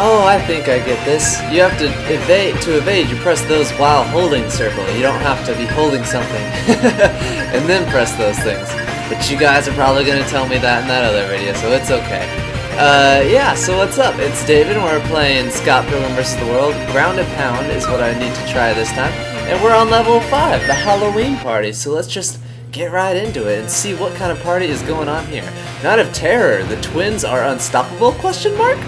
Oh, I think I get this. You have to evade. To evade, you press those while holding circle. You don't have to be holding something and then press those things. But you guys are probably going to tell me that in that other video, so it's okay. Uh, yeah, so what's up? It's David, and we're playing Scott Pilgrim vs. the World. Ground and Pound is what I need to try this time. And we're on level 5, the Halloween party, so let's just get right into it and see what kind of party is going on here. Night of Terror, the twins are unstoppable, question mark?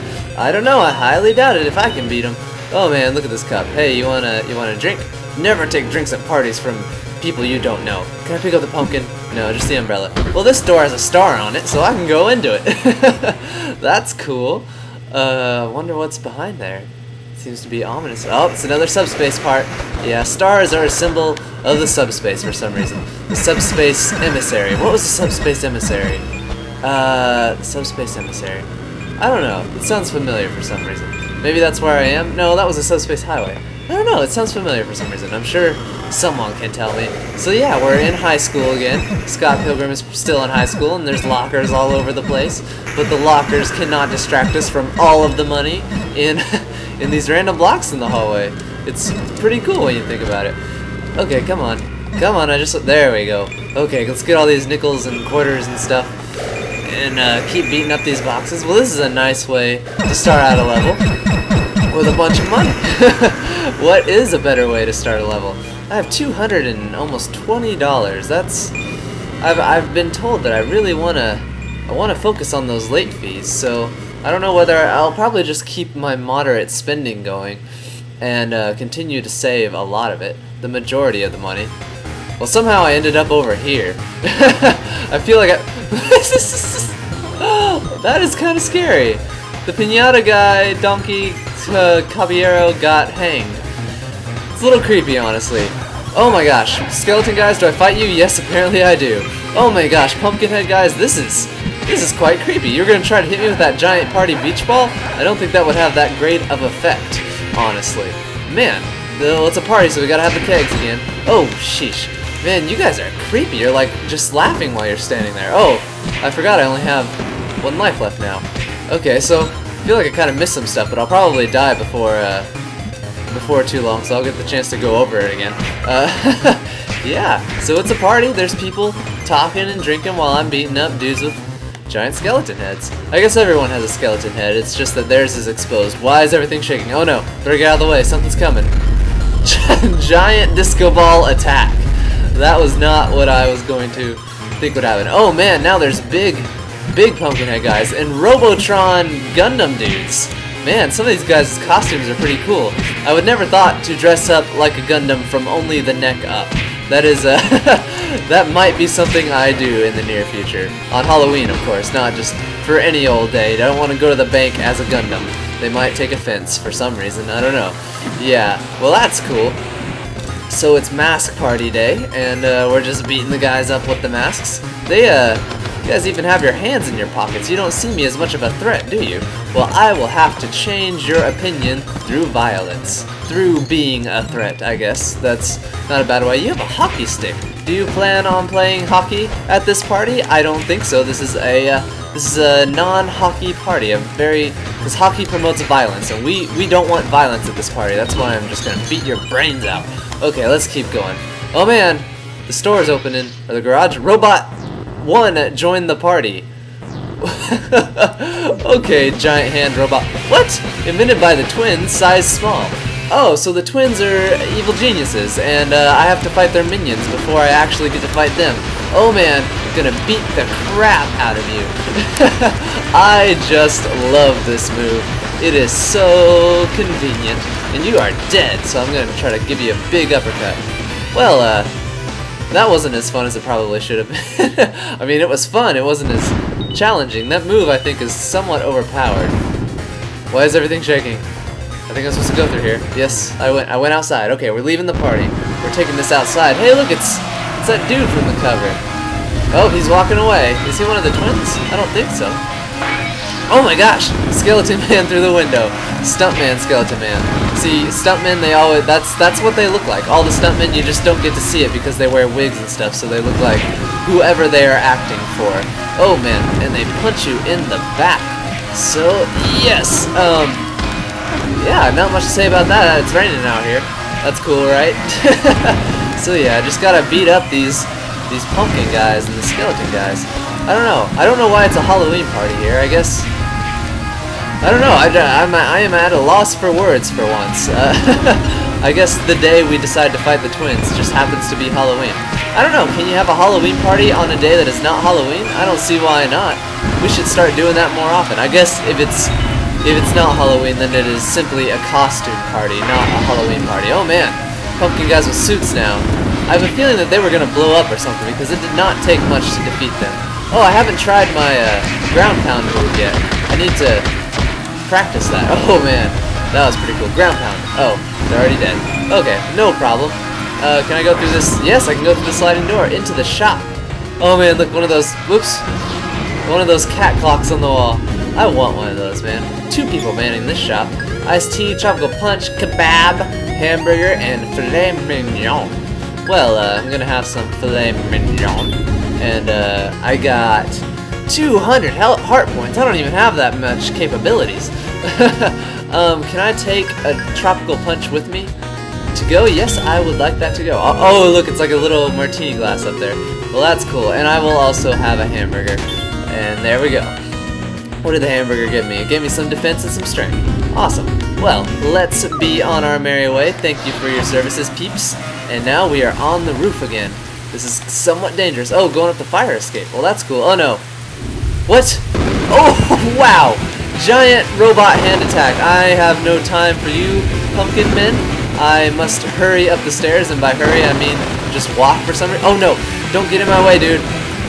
I don't know, I highly doubt it if I can beat him. Oh man, look at this cup. Hey, you wanna, you wanna drink? Never take drinks at parties from people you don't know. Can I pick up the pumpkin? No, just the umbrella. Well, this door has a star on it, so I can go into it. That's cool. Uh, wonder what's behind there. Seems to be ominous. Oh, it's another subspace part. Yeah, stars are a symbol of the subspace for some reason. The subspace emissary. What was the subspace emissary? Uh, subspace emissary. I don't know. It sounds familiar for some reason. Maybe that's where I am? No, that was a subspace highway. I don't know. It sounds familiar for some reason. I'm sure someone can tell me. So yeah, we're in high school again. Scott Pilgrim is still in high school, and there's lockers all over the place. But the lockers cannot distract us from all of the money in in these random blocks in the hallway. It's pretty cool when you think about it. Okay, come on. Come on, I just... There we go. Okay, let's get all these nickels and quarters and stuff and uh, keep beating up these boxes. Well, this is a nice way to start out a level with a bunch of money. what is a better way to start a level? I have 200 and almost $20. That's... I've, I've been told that I really want to... I want to focus on those late fees, so I don't know whether I'll probably just keep my moderate spending going and uh, continue to save a lot of it, the majority of the money. Well, somehow I ended up over here. I feel like I... that is kind of scary. The pinata guy, Donkey uh, Caballero, got hanged. It's a little creepy, honestly. Oh my gosh, skeleton guys, do I fight you? Yes, apparently I do. Oh my gosh, pumpkinhead guys, this is this is quite creepy. You're gonna try to hit me with that giant party beach ball? I don't think that would have that great of effect, honestly. Man, well, it's a party, so we gotta have the kegs again. Oh, sheesh. Man, you guys are creepy. You're like just laughing while you're standing there. Oh, I forgot I only have one life left now. Okay, so I feel like I kind of missed some stuff, but I'll probably die before uh, before too long, so I'll get the chance to go over it again. Uh, yeah, so it's a party. There's people talking and drinking while I'm beating up dudes with giant skeleton heads. I guess everyone has a skeleton head. It's just that theirs is exposed. Why is everything shaking? Oh no, better get out of the way. Something's coming. giant disco ball attack. That was not what I was going to think would happen. Oh man, now there's big, big Pumpkinhead guys and Robotron Gundam dudes. Man, some of these guys' costumes are pretty cool. I would never thought to dress up like a Gundam from only the neck up. That is, uh, that might be something I do in the near future. On Halloween, of course, not just for any old day. I don't want to go to the bank as a Gundam. They might take offense for some reason, I don't know. Yeah, well that's cool. So it's mask party day, and uh, we're just beating the guys up with the masks. They, uh, you guys even have your hands in your pockets. You don't see me as much of a threat, do you? Well, I will have to change your opinion through violence. Through being a threat, I guess. That's not a bad way. You have a hockey stick. Do you plan on playing hockey at this party? I don't think so. This is a uh, this is a non-hockey party. A very because hockey promotes violence, and we we don't want violence at this party. That's why I'm just gonna beat your brains out. Okay, let's keep going. Oh man, the store is opening or the garage. Robot one joined the party. okay, giant hand robot. What? Invented by the twins, size small. Oh, so the twins are evil geniuses, and uh, I have to fight their minions before I actually get to fight them. Oh man, I'm gonna beat the crap out of you. I just love this move. It is so convenient. And you are dead, so I'm gonna try to give you a big uppercut. Well, uh, that wasn't as fun as it probably should have been. I mean, it was fun, it wasn't as challenging. That move, I think, is somewhat overpowered. Why is everything shaking? I think I'm supposed to go through here. Yes, I went I went outside. Okay, we're leaving the party. We're taking this outside. Hey, look, it's it's that dude from the cover. Oh, he's walking away. Is he one of the twins? I don't think so. Oh my gosh! Skeleton Man through the window. Stuntman Skeleton Man. See, stuntmen, they always, that's that's what they look like. All the stuntmen, you just don't get to see it because they wear wigs and stuff, so they look like whoever they are acting for. Oh man, and they punch you in the back. So, yes, um, yeah, not much to say about that. It's raining out here. That's cool, right? so yeah, I just gotta beat up these these pumpkin guys and the skeleton guys. I don't know. I don't know why it's a Halloween party here. I guess I don't know. I, I'm, I am at a loss for words for once. Uh, I guess the day we decide to fight the twins just happens to be Halloween. I don't know. Can you have a Halloween party on a day that is not Halloween? I don't see why not. We should start doing that more often. I guess if it's if it's not Halloween, then it is simply a costume party, not a Halloween party. Oh man, pumpkin guys with suits now. I have a feeling that they were gonna blow up or something because it did not take much to defeat them. Oh, I haven't tried my uh, ground pound move yet. I need to practice that. Oh man, that was pretty cool. Ground pound. Oh, they're already dead. Okay, no problem. Uh, can I go through this? Yes, I can go through the sliding door into the shop. Oh man, look, one of those, whoops, one of those cat clocks on the wall. I want one of those, man. Two people manning this shop. Iced tea, tropical punch, kebab, hamburger, and filet mignon. Well, uh, I'm gonna have some filet mignon. And, uh, I got 200 heart points. I don't even have that much capabilities. um, can I take a tropical punch with me? To go? Yes, I would like that to go. Oh, oh, look, it's like a little martini glass up there. Well, that's cool. And I will also have a hamburger. And there we go. What did the hamburger give me? It gave me some defense and some strength. Awesome. Well, let's be on our merry way. Thank you for your services, peeps. And now we are on the roof again. This is somewhat dangerous. Oh, going up the fire escape. Well, that's cool. Oh, no. What? Oh, wow! Giant robot hand attack. I have no time for you, pumpkin men. I must hurry up the stairs, and by hurry I mean just walk for some reason. Oh no! Don't get in my way, dude.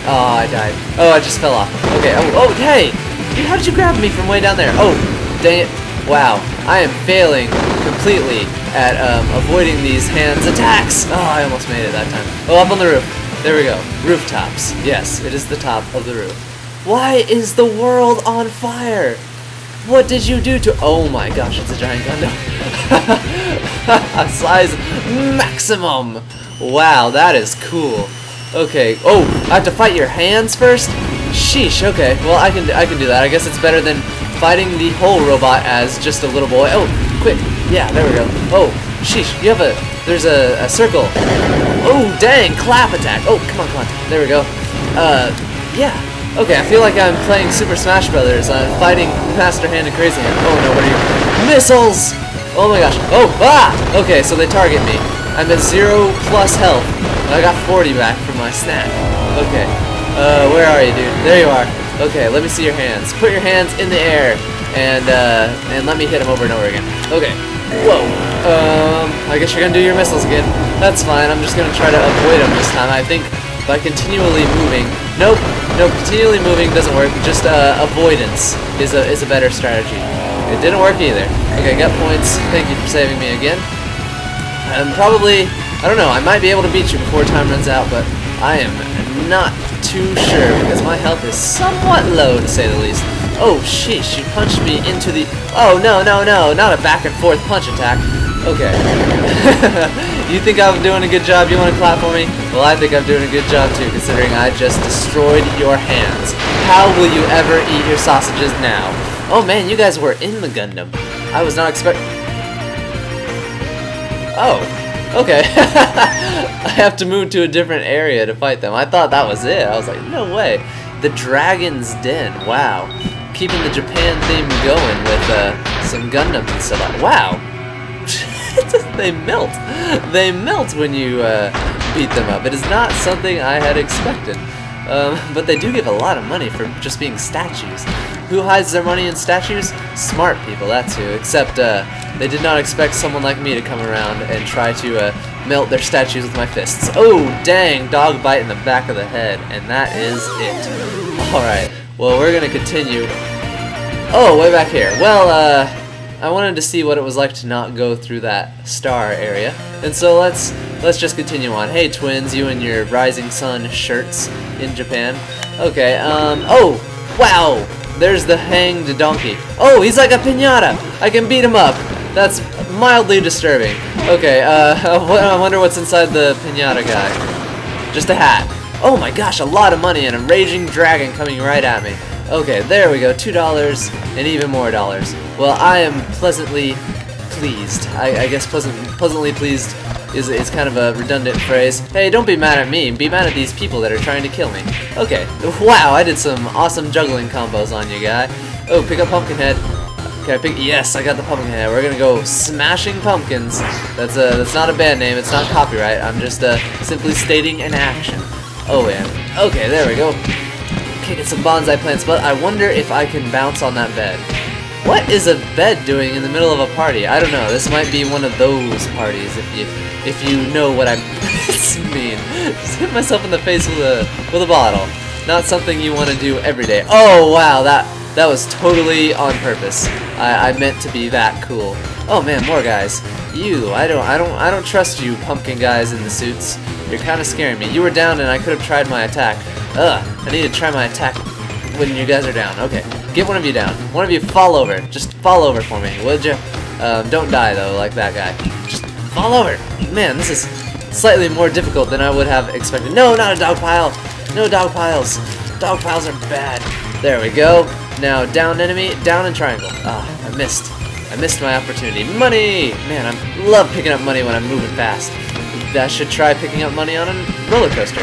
Oh, I died. Oh, I just fell off. Okay. Oh, oh, hey! Dude, how did you grab me from way down there? Oh, dang it. Wow. I am failing completely at um, avoiding these hands attacks. Oh, I almost made it that time. Oh, up on the roof. There we go. Rooftops. Yes, it is the top of the roof. Why is the world on fire? What did you do to- Oh my gosh, it's a giant Gundam. Size maximum. Wow, that is cool. Okay. Oh, I have to fight your hands first? Sheesh. Okay. Well, I can I can do that. I guess it's better than fighting the whole robot as just a little boy. Oh, quick. Yeah, there we go. Oh, sheesh. You have a there's a, a circle. Oh, dang, clap attack. Oh, come on, come on. There we go. Uh, yeah. Okay, I feel like I'm playing Super Smash Brothers. I'm fighting Master Hand and Crazy Hand. Oh no, what are you? Missiles! Oh my gosh. Oh, ah! Okay, so they target me. I'm at zero plus health. I got 40 back from my snack. Okay. Uh, where are you, dude? There you are. Okay, let me see your hands. Put your hands in the air and uh, and let me hit them over and over again. Okay. Whoa. Um, I guess you're gonna do your missiles again. That's fine. I'm just gonna try to avoid them this time. I think by continually moving. Nope. Nope. Continually moving doesn't work. Just uh, avoidance is a is a better strategy. It didn't work either. Okay, got points. Thank you for saving me again. I'm probably I don't know. I might be able to beat you before time runs out, but I am not too sure because my health is somewhat low to say the least. Oh, sheesh, you punched me into the... Oh, no, no, no, not a back and forth punch attack. Okay. you think I'm doing a good job? You want to clap for me? Well, I think I'm doing a good job too, considering I just destroyed your hands. How will you ever eat your sausages now? Oh man, you guys were in the Gundam. I was not expect... Oh, okay. I have to move to a different area to fight them. I thought that was it. I was like, no way. The Dragon's Den. Wow. Keeping the Japan theme going with uh, some Gundams and stuff. Wow. they melt. They melt when you uh, beat them up. It is not something I had expected. Um, but they do give a lot of money for just being statues. Who hides their money in statues? Smart people, that's who. Except uh, they did not expect someone like me to come around and try to uh, melt their statues with my fists. Oh, dang, dog bite in the back of the head. And that is it. Alright, well, we're to continue. Oh, way back here. Well, uh, I wanted to see what it was like to not go through that star area. And so let's let's just continue on. Hey twins, you and your Rising Sun shirts in Japan. Okay, um oh wow! There's the hanged donkey. Oh, he's like a pinata! I can beat him up! That's mildly disturbing. Okay, uh I wonder what's inside the pinata guy. Just a hat. Oh my gosh, a lot of money and a raging dragon coming right at me. Okay, there we go, $2 and even more dollars. Well, I am pleasantly pleased. I, I guess pleasant, pleasantly pleased is, is kind of a redundant phrase. Hey, don't be mad at me. Be mad at these people that are trying to kill me. Okay. Wow, I did some awesome juggling combos on you, guy. Oh, pick up Pumpkinhead. Okay, I pick. Yes, I got the Pumpkinhead. We're gonna go smashing pumpkins. That's a. That's not a band name. It's not copyright. I'm just uh, simply stating an action. Oh man. Okay, there we go. Get some bonsai plants, but I wonder if I can bounce on that bed. What is a bed doing in the middle of a party? I don't know. This might be one of those parties if you if you know what I mean. Just hit myself in the face with a with a bottle. Not something you want to do every day. Oh wow, that that was totally on purpose. I, I meant to be that cool. Oh man, more guys. You, I don't I don't I don't trust you pumpkin guys in the suits. You're kind of scaring me. You were down and I could have tried my attack. Ugh, I need to try my attack when you guys are down. Okay, get one of you down. One of you fall over. Just fall over for me, would you? Um, don't die though, like that guy. Just fall over. Man, this is slightly more difficult than I would have expected. No, not a dog pile. No dog piles. Dog piles are bad. There we go. Now down enemy, down in triangle. Ah, I missed. I missed my opportunity. Money! Man, I love picking up money when I'm moving fast. I should try picking up money on a roller coaster.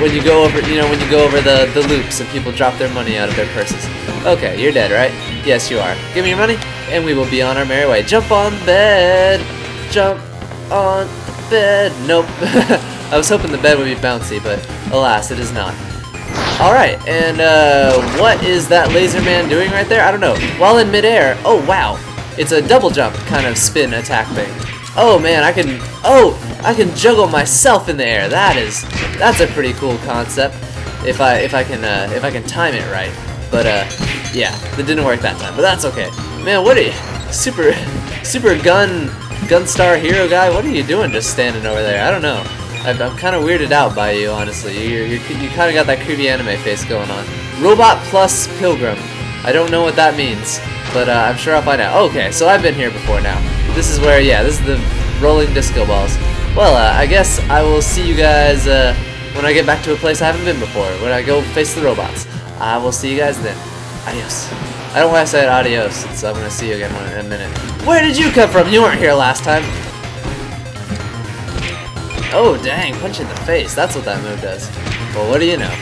When you go over, you know, when you go over the, the loops and people drop their money out of their purses. Okay, you're dead, right? Yes, you are. Give me your money, and we will be on our merry way. Jump on the bed! Jump on the bed! Nope. I was hoping the bed would be bouncy, but alas, it is not. Alright, and uh, what is that laser man doing right there? I don't know. While in midair, oh wow, it's a double jump kind of spin attack thing. Oh man, I can, oh, I can juggle myself in the air. That is, that's a pretty cool concept. If I, if I can, uh, if I can time it right. But uh, yeah, that didn't work that time. But that's okay. Man, what are you, super, super gun, Gunstar hero guy? What are you doing just standing over there? I don't know. I'm, I'm kind of weirded out by you, honestly. You're, you're, you kind of got that creepy anime face going on. Robot plus Pilgrim. I don't know what that means, but uh, I'm sure I'll find out. Okay, so I've been here before now. This is where, yeah, this is the rolling disco balls. Well, uh, I guess I will see you guys uh, when I get back to a place I haven't been before, when I go face the robots. I will see you guys then. Adios. I don't want to say adios, so I'm going to see you again in a minute. Where did you come from? You weren't here last time. Oh, dang, punch in the face. That's what that move does. Well, what do you know?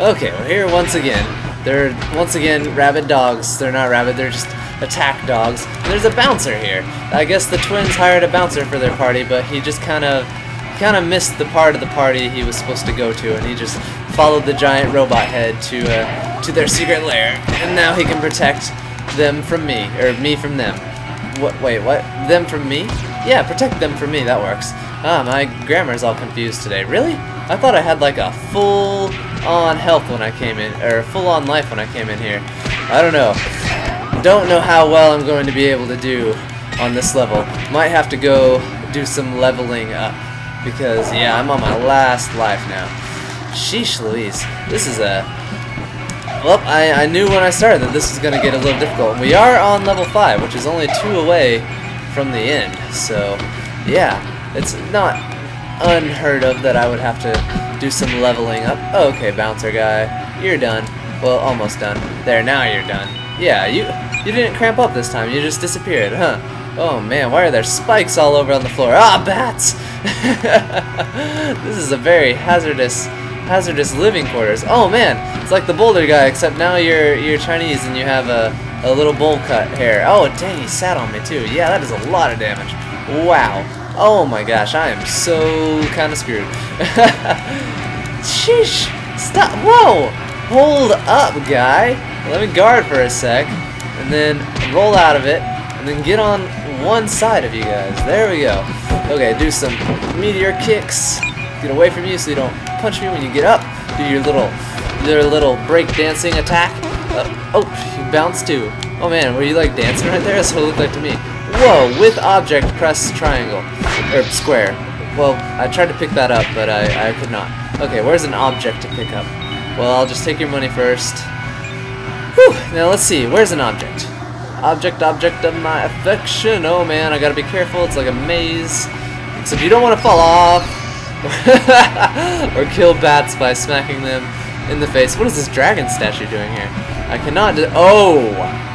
okay, we're here once again. They're, once again, rabid dogs. They're not rabid, they're just attack dogs. And there's a bouncer here. I guess the twins hired a bouncer for their party, but he just kind of kind of missed the part of the party he was supposed to go to, and he just followed the giant robot head to uh, to their secret lair, and now he can protect them from me, or me from them. What? Wait, what? Them from me? Yeah, protect them from me, that works. Ah, my grammar's all confused today. Really? I thought I had like a full-on health when I came in, or full-on life when I came in here. I don't know. Don't know how well I'm going to be able to do on this level. Might have to go do some leveling up. Because, yeah, I'm on my last life now. Sheesh Louise. This is a... Well, I, I knew when I started that this was going to get a little difficult. We are on level 5, which is only two away from the end. So, yeah, it's not unheard of that I would have to do some leveling up. Oh, okay, bouncer guy, you're done. Well, almost done. There, now you're done. Yeah, you you didn't cramp up this time. You just disappeared, huh? Oh man, why are there spikes all over on the floor? Ah, bats! this is a very hazardous hazardous living quarters. Oh man, it's like the boulder guy, except now you're you're Chinese and you have a a little bowl cut hair. Oh, dang, he sat on me too. Yeah, that is a lot of damage. Wow. Oh my gosh, I am so kind of screwed. Sheesh. Stop. Whoa. Hold up, guy. Let me guard for a sec. And then roll out of it. And then get on one side of you guys. There we go. Okay, do some meteor kicks. Get away from you so you don't punch me when you get up. Do your little, your little break dancing attack. Uh, oh, you bounced too. Oh man, were you like dancing right there? That's what it looked like to me. Whoa, with object, press triangle. Or square. Well, I tried to pick that up, but I, I could not. Okay, where's an object to pick up? Well, I'll just take your money first. Whew, now let's see, where's an object? Object, object of my affection. Oh man, I gotta be careful, it's like a maze. Except you don't want to fall off. or kill bats by smacking them in the face. What is this dragon statue doing here? I cannot Oh!